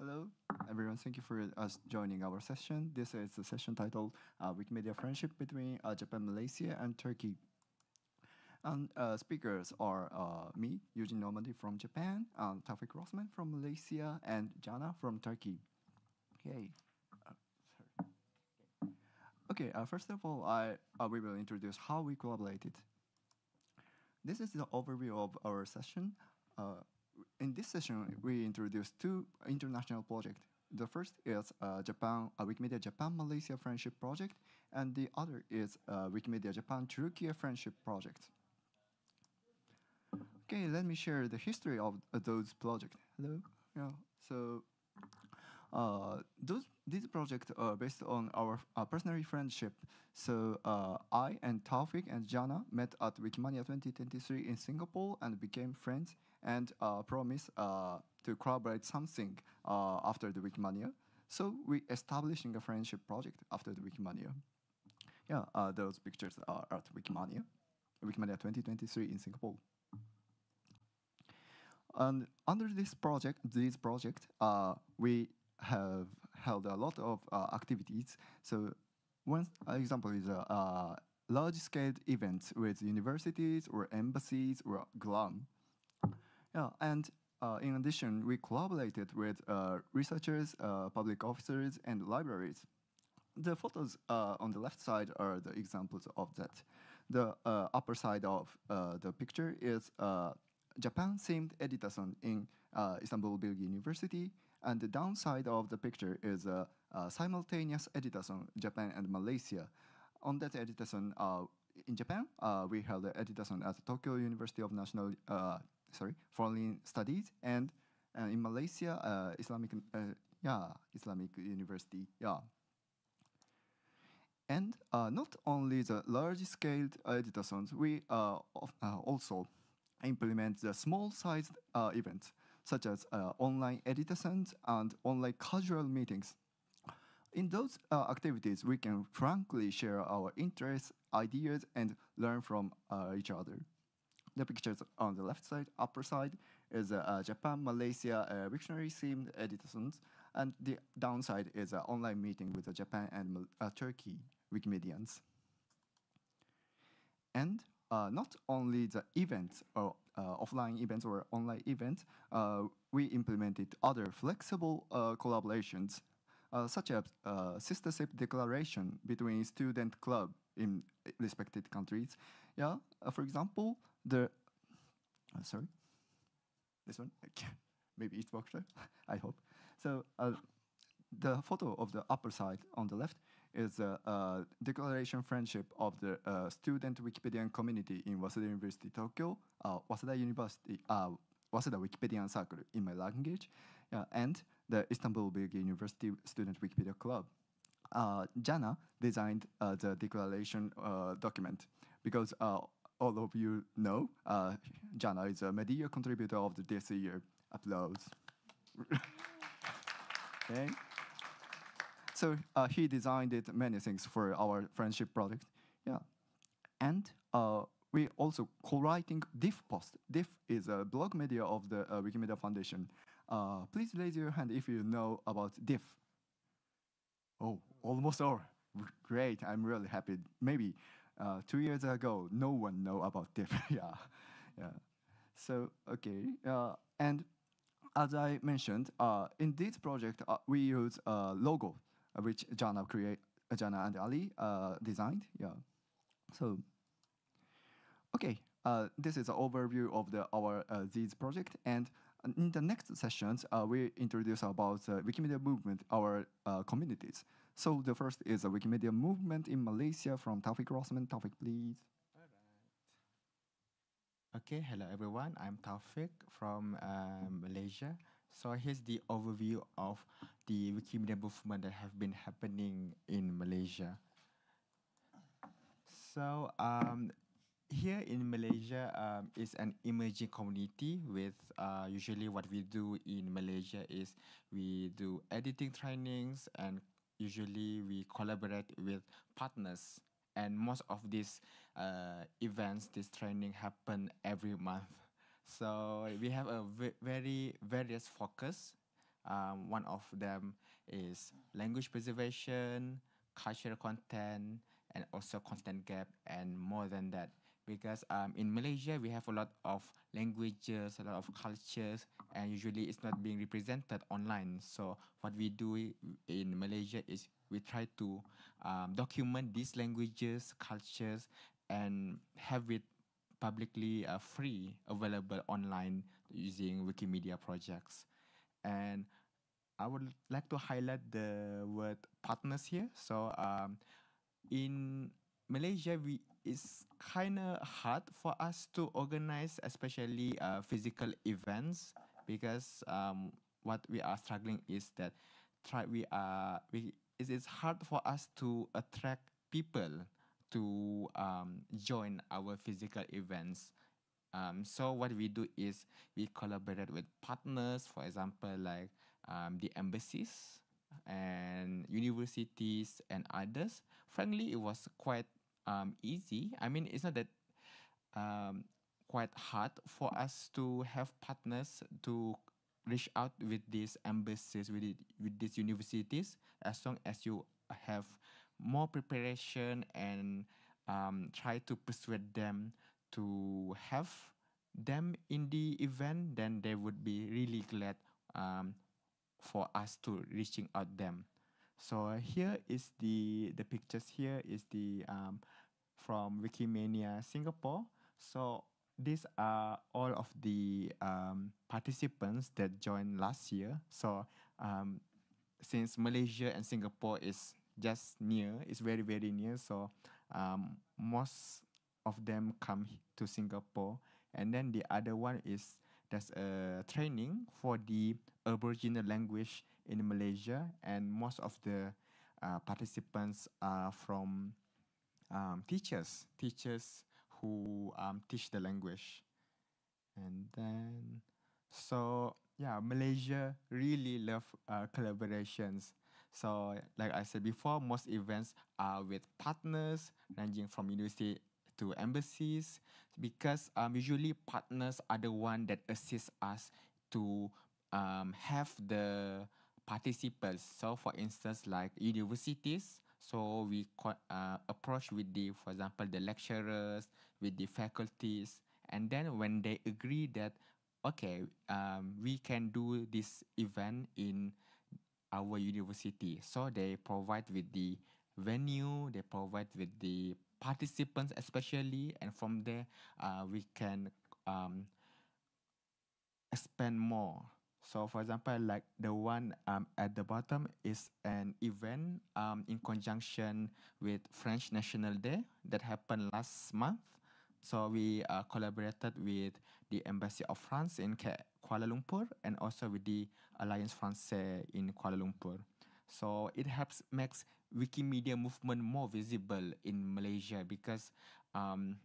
Hello, everyone. Thank you for us joining our session. This is a session titled uh, Wikimedia Friendship between uh, Japan, Malaysia, and Turkey. And uh, speakers are uh, me, Eugene Ormandy from Japan, um, Taufik Rosman from Malaysia, and Jana from Turkey. Okay. Uh, sorry. Okay, uh, first of all, I, uh, we will introduce how we collaborated. This is the overview of our session. In this session, we introduce two international projects. The first is uh, Japan, uh, Wikimedia Japan Malaysia Friendship Project, and the other is uh, Wikimedia Japan Turkey Friendship Project. Okay, let me share the history of uh, those projects. Hello. Yeah. So, uh, those these projects are based on our uh, personal friendship. So I and Taufik and Jana met at Wikimania 2023 in Singapore and became friends and uh, promised uh, to collaborate something uh, after the Wikimania. So we establishing a friendship project after the Wikimania. Yeah, those pictures are at Wikimania, Wikimania 2023 in Singapore. And under this project, this project, we have held a lot of uh, activities. So one example is a uh, large-scale events with universities or embassies or GLAM. Yeah, and uh, in addition, we collaborated with uh, researchers, uh, public officers, and libraries. The photos uh, on the left side are the examples of that. The uh, upper side of uh, the picture is Japan-themed editathon in Istanbul Bilgi University, and the downside of the picture is a, simultaneous editathon, Japan and Malaysia. On that editathon, in Japan, we held an editathon at Tokyo University of National sorry, foreign studies, and uh, in Malaysia, uh, Islamic, uh, yeah, Islamic University, yeah. And uh, not only the large-scale editathons, we uh, also implement the small-sized events, such as online editathons and online casual meetings. In those activities, we can frankly share our interests, ideas, and learn from each other. The pictures on the left side, upper side, is uh, Japan, Malaysia uh, dictionary themed editathons, and the downside is an online meeting with Japan and uh, Turkey Wikimedians. And uh, not only the events or uh, offline events or online events, uh, we implemented other flexible collaborations, such as sistership declaration between student club in respected countries. Yeah, for example, the uh, sorry this one maybe it's works i hope so uh, the photo of the upper side on the left is a, a declaration friendship of the uh, student Wikipedian community in Waseda University Tokyo, uh, Waseda University, uh, Waseda Wikipedian Circle in my language, and the Istanbul University Student Wikipedia Club. Uh, Jana designed uh, the declaration uh, document because uh, all of you know, uh, Jana is a media contributor of the this year. Applause. okay. So uh, he designed it many things for our friendship project. Yeah. And uh, we also co-writing Diff post. Diff is a blog media of the uh, Wikimedia Foundation. Uh, please raise your hand if you know about Diff. Oh, almost all. Great, I'm really happy. Maybe uh, two years ago, no one know about diff. yeah, yeah. So okay, uh, and as I mentioned, uh, in this project uh, we use a logo uh, which Jana create, uh, Jana and Ali designed. Yeah. So okay, this is an overview of the our these project and. In the next sessions, we introduce about the Wikimedia movement, our communities. So the first is a Wikimedia movement in Malaysia from Taufik Rosman. Taufik, please. All right. Okay, hello everyone. I'm Taufik from uh, Malaysia. So here's the overview of the Wikimedia movement that have been happening in Malaysia. So um, here in Malaysia um, is an emerging community with uh, usually what we do in Malaysia is we do editing trainings and usually we collaborate with partners. And most of these uh, events this training happen every month. So we have a very various focus. Um, one of them is language preservation, cultural content, and also content gap, and more than that. Because um, in Malaysia, we have a lot of languages, a lot of cultures, and usually it's not being represented online. So what we do in Malaysia is we try to um, document these languages, cultures, and have it publicly uh, free, available online using Wikimedia projects. And I would like to highlight the word partners here. So um, in Malaysia, we it's kind of hard for us to organize, especially uh, physical events, because um, what we are struggling is that try we are we it is hard for us to attract people to um, join our physical events. Um, so what we do is we collaborate with partners, for example, like um, the embassies and universities and others. Frankly, it was quite um, easy. I mean, it's not that um, quite hard for us to have partners to reach out with these embassies, with, it, with these universities, as long as you have more preparation and um, try to persuade them to have them in the event, then they would be really glad um, for us to reaching out them. So here is the the pictures. Here is the um, from Wikimania Singapore. So these are all of the um, participants that joined last year. So um, since Malaysia and Singapore is just near. It's very very near. So um, most of them come to Singapore, and then the other one is there's a training for the Aboriginal language in Malaysia, and most of the uh, participants are from um, teachers, teachers who um, teach the language, and then so yeah, Malaysia really love uh, collaborations. So, like I said before, most events are with partners ranging from university to embassies because um, usually partners are the one that assist us to um, have the participants. So, for instance, like universities, so we uh, approach with the, for example, the lecturers, with the faculties, and then when they agree that okay, um, we can do this event in our university. So they provide with the venue, they provide with the participants especially, and from there uh, we can um, expand more. So for example, like the one um, at the bottom is an event um, in conjunction with French National Day that happened last month. So we uh, collaborated with the Embassy of France in Kuala Lumpur and also with the Alliance Française in Kuala Lumpur. So it helps makes Wikimedia movement more visible in Malaysia because um,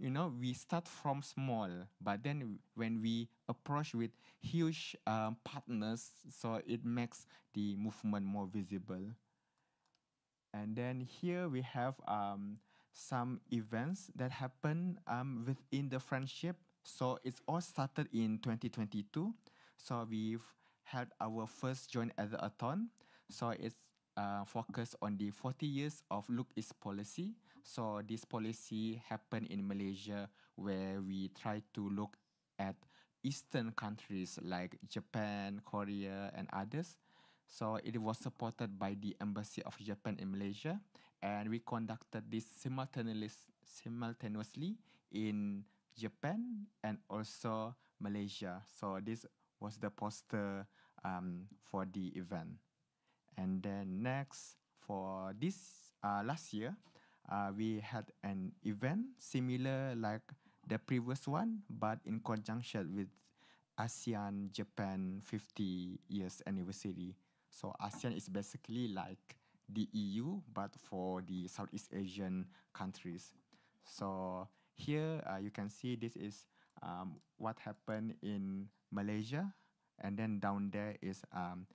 you know we start from small but then when we approach with huge um, partners so it makes the movement more visible. And then here we have um, some events that happen um, within the friendship. So it's all started in 2022 so we've had our first joint edit-a-thon so it's uh, focused on the 40 years of Look East policy. So this policy happened in Malaysia where we try to look at eastern countries like Japan, Korea and others. So it was supported by the Embassy of Japan in Malaysia and we conducted this simultaneously in Japan and also Malaysia. So this was the poster um, for the event. And then next for this uh, last year, uh, we had an event similar like the previous one, but in conjunction with ASEAN Japan 50 years anniversary. So ASEAN is basically like the EU, but for the Southeast Asian countries. So here uh, you can see this is um, what happened in Malaysia, and then down there is um,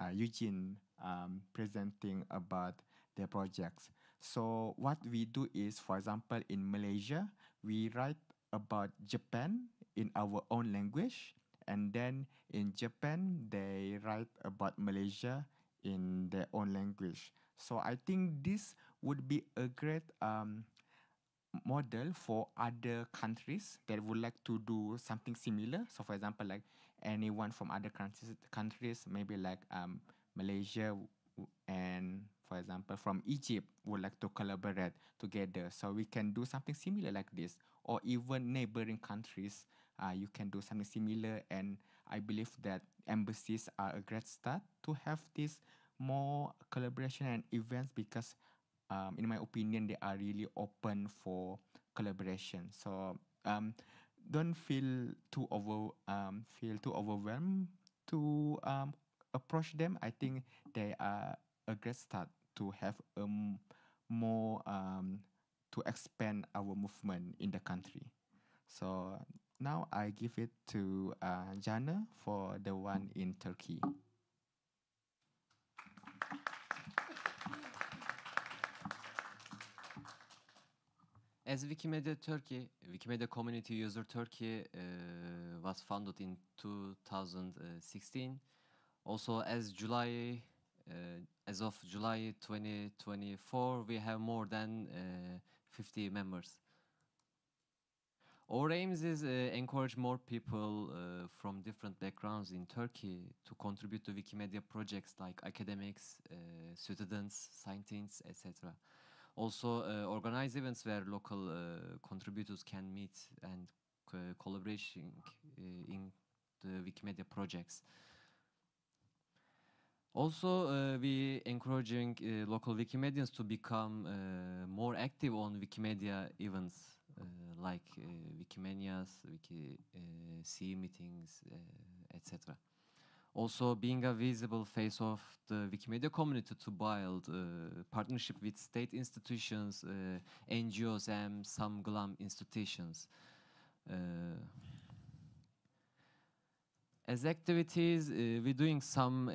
uh, Eugene um, presenting about their projects. So what we do is, for example, in Malaysia, we write about Japan in our own language, and then in Japan they write about Malaysia in their own language. So I think this would be a great um, model for other countries that would like to do something similar. So for example, like anyone from other countries, countries maybe like um, Malaysia and for example from Egypt would like to collaborate together. So we can do something similar like this, or even neighboring countries. Uh, you can do something similar, and I believe that embassies are a great start to have this more collaboration and events because um, in my opinion they are really open for collaboration so um, don't feel too over um, feel too overwhelmed to um, approach them i think they are a great start to have a m- more um, to expand our movement in the country so now i give it to uh, jana for the one in turkey As Wikimedia Turkey, Wikimedia Community User Turkey uh, was founded in 2016. Also, as July, as of July 2024, we have more than uh, 50 members. Our aims is uh, encourage more people uh, from different backgrounds in Turkey to contribute to Wikimedia projects like academics, uh, students, scientists, etc. Also, uh, organize events where local uh, contributors can meet and co- collaboration uh, in the Wikimedia projects. Also, uh, we encouraging uh, local Wikimedians to become uh, more active on Wikimedia events uh, like uh, Wikimanias, Wiki uh, C meetings, uh, etc. Also, being a visible face of the Wikimedia community to build uh, partnership with state institutions, NGOs, and some GLAM institutions. As activities, uh, we're doing some uh,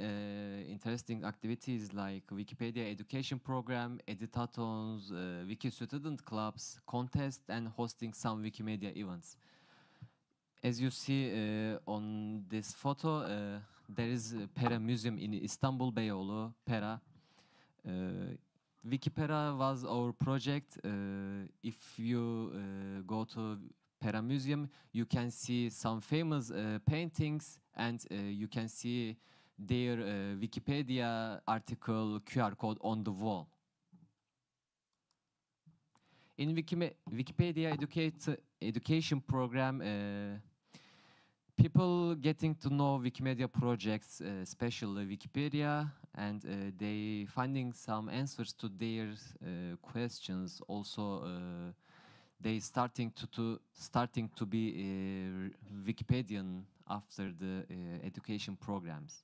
interesting activities like Wikipedia education program, editathons, uh, Wiki student clubs, contests, and hosting some Wikimedia events. As you see uh, on this photo, uh, there is a Pera Museum in Istanbul, Beyoğlu, Pera. Uh, Wikipera was our project. If you go to Pera Museum, you can see some famous uh, paintings and uh, you can see their uh, Wikipedia article QR code on the wall. In Wikipedia educate, education program, people getting to know Wikimedia projects, uh, especially Wikipedia, and uh, they finding some answers to their uh, questions. Also, they starting to, to starting to be uh, Wikipedian after the uh, education programs.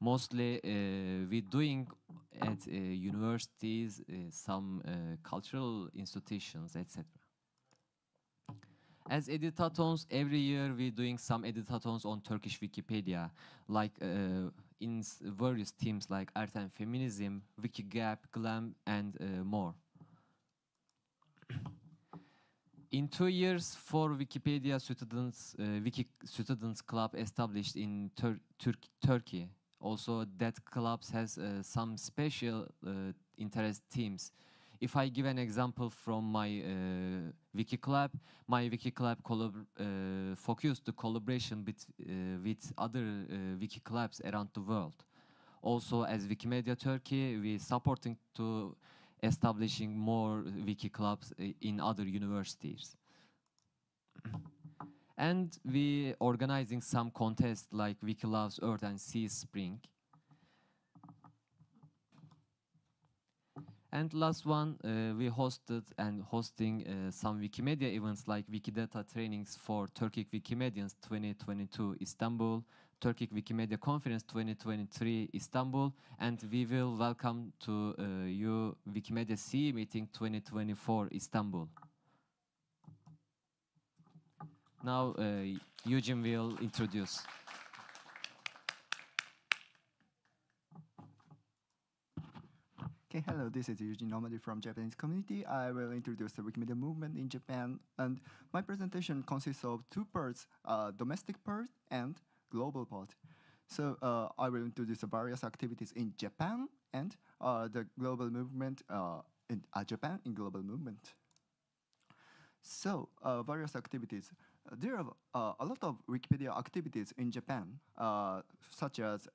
Mostly, uh, we doing at uh, universities, uh, some uh, cultural institutions, etc. As editathons, every year we're doing some editathons on Turkish Wikipedia, like uh, in various themes like art and feminism, Wikigap, GLAM, and more. In two years, four Wikipedia students, uh, Wiki students club established in Tur- Turk- Turkey. Also, that clubs has uh, some special uh, interest teams. If I give an example from my uh, Wiki club, my Wiki club uh, focused the collaboration with, uh, with other uh, Wiki clubs around the world. Also, as Wikimedia Turkey, we supporting to establishing more wiki clubs uh, in other universities. and we organizing some contests like Wiki Loves Earth and CEE Spring. And last one, uh, we hosted and hosting uh, some Wikimedia events like Wikidata trainings for Turkic Wikimedians 2022 Istanbul, Turkic Wikimedia Conference 2023 Istanbul, and we will welcome to uh, you Wikimedia CE meeting 2024 Istanbul. Now uh, Eugene will introduce. Okay, hello, this is Eugene Ormandy from Japanese community. I will introduce the Wikimedia movement in Japan, and my presentation consists of two parts, uh, domestic part and global part. So uh, I will introduce various activities in Japan and uh, the global movement uh, in Japan in global movement. So various activities. There are a lot of Wikipedia activities in Japan, such as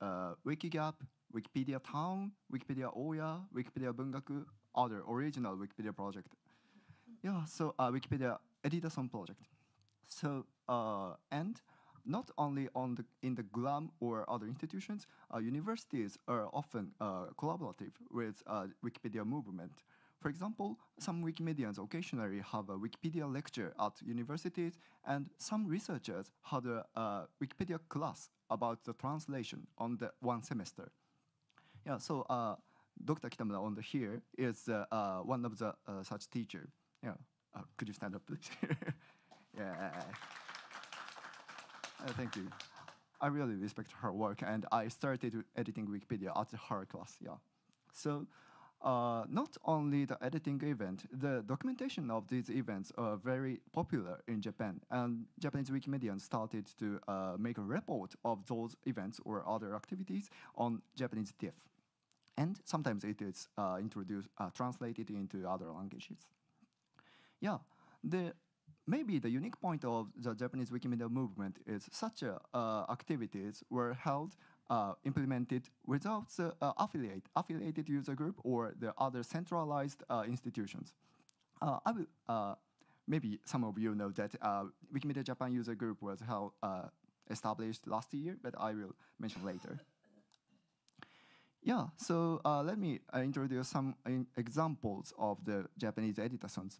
Wikigap, Wikipedia Town, Wikipedia Oya, Wikipedia Bungaku, other original Wikipedia project. Yeah, so uh, Wikipedia Editathon project. So uh, and not only on the in the GLAM or other institutions, uh, universities are often uh, collaborative with uh, Wikipedia movement. For example, some Wikimedians occasionally have a Wikipedia lecture at universities, and some researchers had a uh, Wikipedia class about the translation on the one semester. Yeah, so uh, Dr. Kitamura on the here is uh, uh, one of the uh, such teacher. Yeah, uh, could you stand up, please? yeah. Uh, thank you. I really respect her work, and I started editing Wikipedia at her class. Yeah, so uh, not only the editing event, the documentation of these events are very popular in Japan, and Japanese Wikimedians started to uh, make a report of those events or other activities on Japanese Diff. And sometimes it is uh, introduced, uh, translated into other languages. Yeah, the maybe the unique point of the Japanese Wikimedia movement is such uh, activities were held, uh, implemented without the uh, affiliate, affiliated user group or the other centralized uh, institutions. Uh, I will, uh, maybe some of you know that Wikimedia Japan user group was held, established last year, but I will mention later. Yeah, so let me introduce some examples of the Japanese editathons.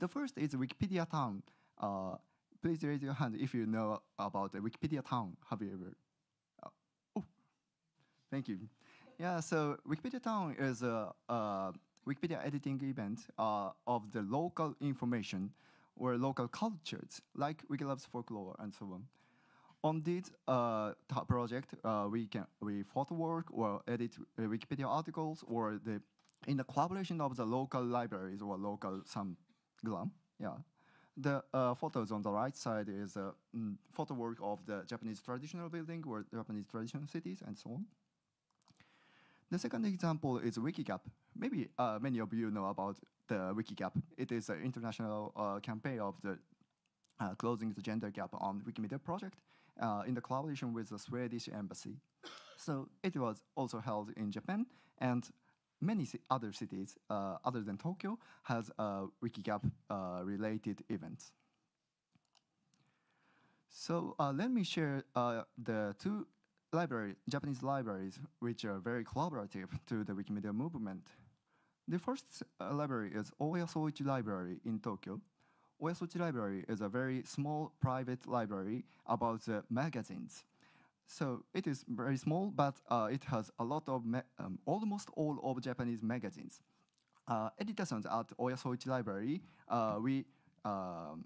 The first is Wikipedia Town. Uh, please raise your hand if you know about the Wikipedia Town. Have you ever? Uh, oh, thank you. Yeah, so Wikipedia Town is a, a Wikipedia editing event uh, of the local information or local cultures, like Wiki Loves folklore and so on. On this uh, project, uh, we can we photo work or edit uh, Wikipedia articles or the in the collaboration of the local libraries or local some GLAM. Yeah, the uh, photos on the right side is a mm, photo work of the Japanese traditional building or Japanese traditional cities and so on. The second example is Wikigap. Maybe uh, many of you know about the Wikigap. It is an international uh, campaign of the uh, closing the gender gap on Wikimedia project uh, in the collaboration with the Swedish embassy. So it was also held in Japan, and many other cities uh, other than Tokyo has uh, Wikigap uh, related events. So uh, let me share uh, the two library, Japanese libraries which are very collaborative to the Wikimedia movement. The first uh, library is Oya Soichi Library in Tokyo. Oya Soichi Library is a very small private library about the magazines. So it is very small, but uh, it has a lot of um, almost all of Japanese magazines. Uh, at Oya Soichi Library, uh, we um,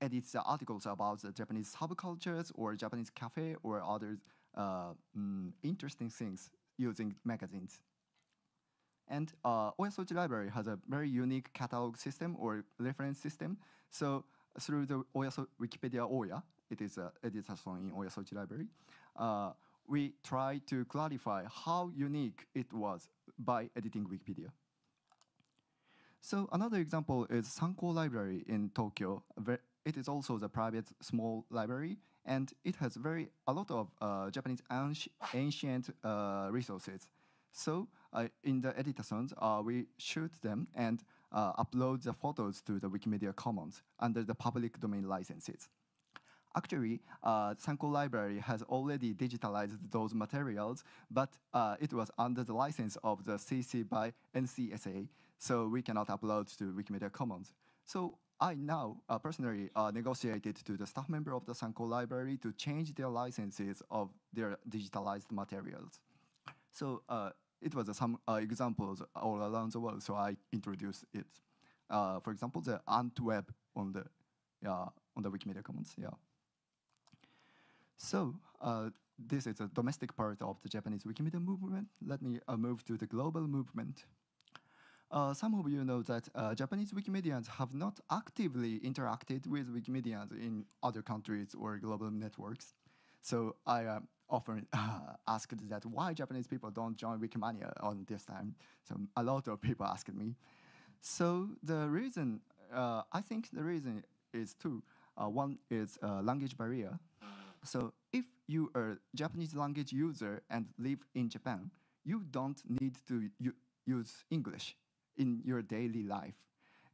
edit the articles about the Japanese subcultures or Japanese cafe or other uh, mm, interesting things using magazines. And uh, Library has a very unique catalog system or reference system. So through the Oya so- Wikipedia Oya, it is a editathon in Oya Library, uh, we try to clarify how unique it was by editing Wikipedia. So another example is Sanko Library in Tokyo. It is also the private small library, and it has very a lot of uh, Japanese anci- ancient uh, resources. So uh, in the editathons, uh, we shoot them and uh, upload the photos to the Wikimedia Commons under the public domain licenses. Actually, uh, Sanko Library has already digitalized those materials, but uh, it was under the license of the CC by NCSA, so we cannot upload to Wikimedia Commons. So I now uh, personally uh, negotiated to the staff member of the Sanko Library to change their licenses of their digitalized materials. So uh, it was some uh, examples all around the world, so I introduced it. Uh, for example, the Antweb on the on the Wikimedia Commons. Yeah. So uh, this is a domestic part of the Japanese Wikimedia movement. Let me uh, move to the global movement. Uh, some of you know that uh, Japanese Wikimedians have not actively interacted with Wikimedians in other countries or global networks. So I uh, often uh, asked that why Japanese people don't join Wikimania on this time. So a lot of people asked me. So the reason, uh, I think the reason is two. Uh, one is language barrier. So if you are Japanese language user and live in Japan, you don't need to use English in your daily life.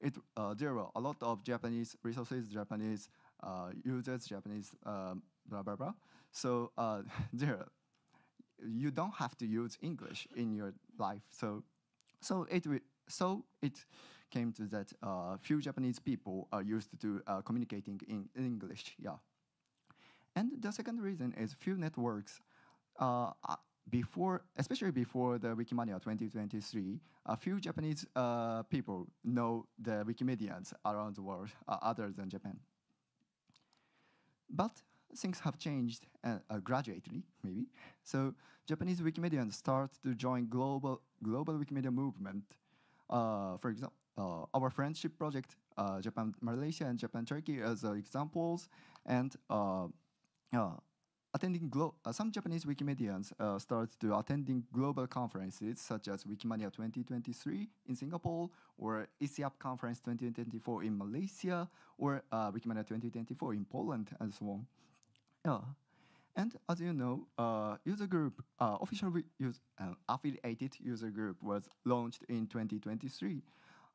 It, uh, there are a lot of Japanese resources, Japanese uh, users, Japanese um, blah blah blah. So uh, there, you don't have to use English in your life. So, so it so it came to that uh, few Japanese people are used to uh, communicating in English. Yeah. And the second reason is few networks, uh, uh, before, especially before the Wikimania 2023, a few Japanese uh, people know the Wikimedians around the world uh, other than Japan. But things have changed uh, uh, gradually, maybe. So Japanese Wikimedians start to join global global Wikimedia movement. Uh, for example, our friendship project, Japan Malaysia and Japan Turkey as examples, and attending uh, some Japanese Wikimedians uh, start to attending global conferences such as Wikimania 2023 in Singapore or ESEAP Conference 2024 in Malaysia or uh, Wikimania 2024 in Poland and so on. Yeah. And as you know, uh, user group, uh, official use, uh, affiliated user group was launched in 2023.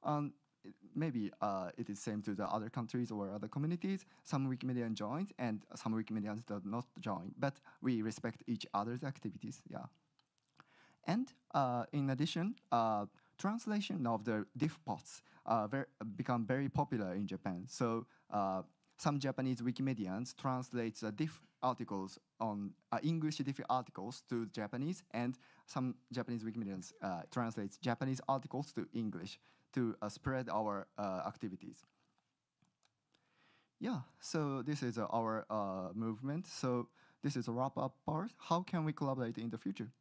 Um, it- maybe uh, it is same to the other countries or other communities. Some Wikimedians joined and some Wikimedians did not join, but we respect each other's activities. Yeah. And uh, in addition, uh, translation of the diff posts uh, ver- become very popular in Japan. So uh, some Japanese Wikimedians translate the diff articles on uh, English diff articles to Japanese, and some Japanese Wikimedians uh, translate Japanese articles to English to uh, spread our uh, activities. Yeah, so this is our uh, movement. So this is a wrap up part. How can we collaborate in the future?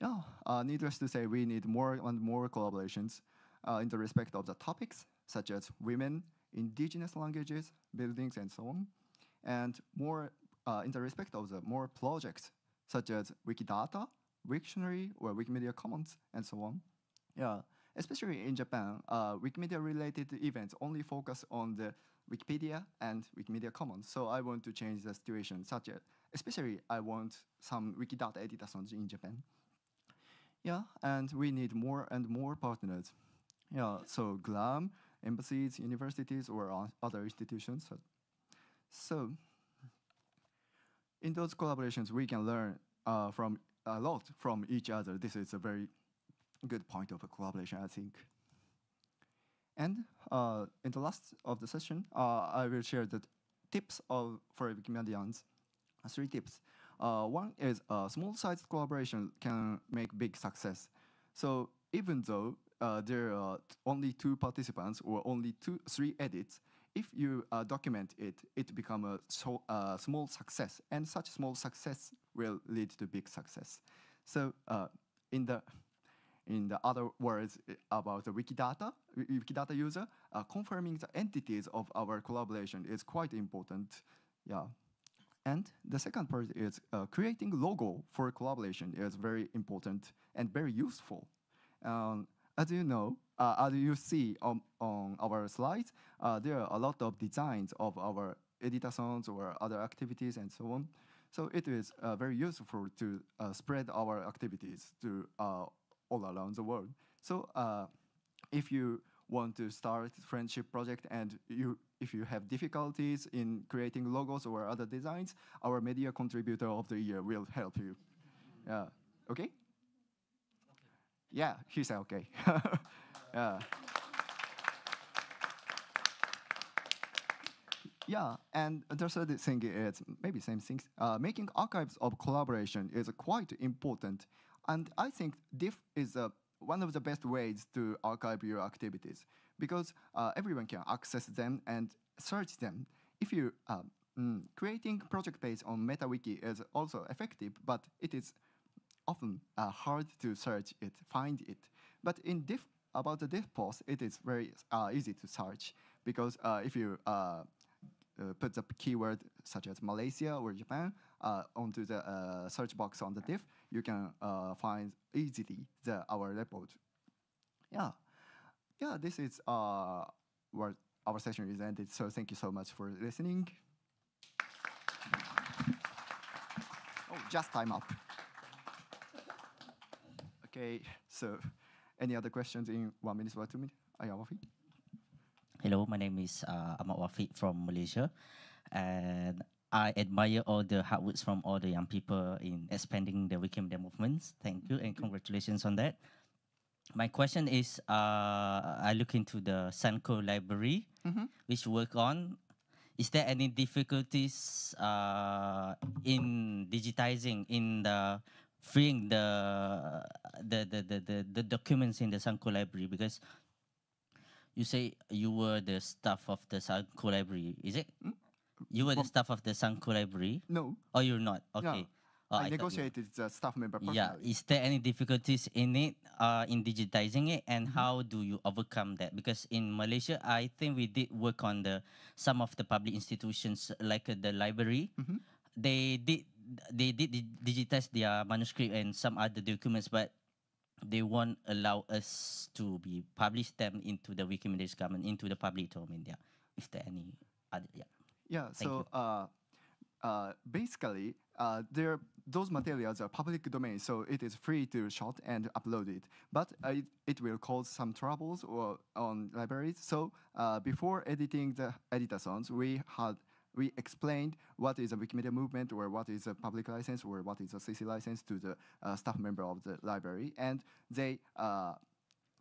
Yeah, uh, needless to say, we need more and more collaborations uh, in the respect of the topics such as women, indigenous languages, buildings, and so on, and more uh, in the respect of the more projects such as Wikidata, Wiktionary, or Wikimedia Commons, and so on. Yeah, especially in Japan, uh, Wikimedia-related events only focus on the Wikipedia and Wikimedia Commons. So I want to change the situation, such as, especially I want some Wikidata editors in Japan. Yeah, and we need more and more partners. Yeah, so GLAM, embassies, universities, or other institutions. So- in those collaborations, we can learn uh, from a lot from each other. This is a very good point of collaboration, I think. And uh, in the last of the session, uh, I will share the tips of for Wikimedians. Uh, three tips. Uh, one is uh, small-sized collaboration can make big success. So even though uh, there are only two participants or only two, three edits, if you document it, it become a so, small success, and such small success will lead to big success. So in the in the other words about the Wikidata, Wikidata user, uh, confirming the entities of our collaboration is quite important. Yeah. And the second part is uh, creating logo for collaboration is very important and very useful. Um, as you know, uh, as you see on, on our slides, uh, there are a lot of designs of our editathons or other activities and so on. So it is uh, very useful to uh, spread our activities to uh, all around the world. So uh, if you want to start friendship project and you if you have difficulties in creating logos or other designs, our media contributor of the year will help you. Yeah. Okay? Yeah, he said okay. yeah. Yeah, and the third thing is maybe same things. Uh, making archives of collaboration is quite important, and I think Diff is uh, one of the best ways to archive your activities because uh, everyone can access them and search them. If you uh, mm, creating project page on MetaWiki is also effective, but it is often uh, hard to search it, find it. But in diff about the diff post, it is very uh, easy to search because uh, if you uh, put the keyword such as Malaysia or Japan uh, onto the uh, search box on the diff, you can uh, find easily the our report. Yeah, yeah. This is uh, where our session is ended. So thank you so much for listening. oh, just time up. Okay, so any other questions in one minute or two minutes? Ayawafi? Hello, my name is uh, Ahmad Wafiq from Malaysia, and I admire all the hard works from all the young people in expanding the Wikimedia movements. Thank you and congratulations on that. My question is, uh, I look into the Sanko library, which work on. Is there any difficulties uh, in digitizing in the freeing the the the the, the, the documents in the Sanko library because you say you were the staff of the Sanko library, is it? You were the staff of the Sanko library? No, Oh, you're not? Okay. Oh, I, were. negotiated the staff member personally. Yeah, is there any difficulties in it, uh, in digitizing it, and Mm-hmm. how do you overcome that? Because in Malaysia, I think we did work on the some of the public institutions like uh, the library. Mhm. They did they did digitize their manuscript and some other documents, but they won't allow us to be publish them into the Wikimedia government into the public domain. Yeah, if there any other yeah. Yeah, Thank so uh, uh, basically, uh, there those materials are public domain, so it is free to shot and upload it. But uh, it, it will cause some troubles or on libraries. So uh, before editing the editathons, we had we explained what is a Wikimedia movement or what is a public license or what is a CC license to the uh, staff member of the library, and they uh,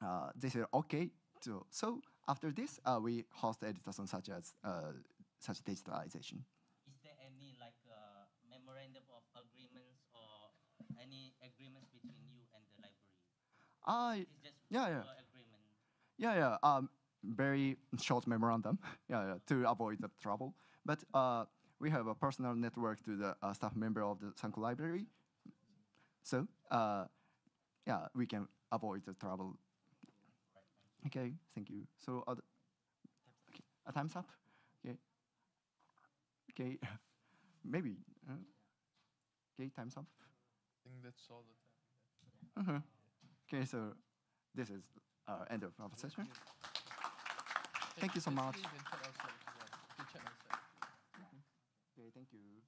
uh, they said okay. So, so after this, uh, we host editathons such as uh, such digitalization. Is there any like uh, memorandum of agreements or any agreements between you and the library? I It's just Yeah, yeah. agreement. yeah yeah um very short memorandum yeah, yeah to avoid the trouble. But uh, we have a personal network to the uh, staff member of the Sanko Library, so uh, yeah we can avoid the trouble. Okay, thank you. So uh, okay, uh, time's up. Okay. Okay, maybe. Uh, okay, time's up. I think that's all the time. Uh-huh. Okay, so this is uh, end of our session. Thank you so much. Thank you.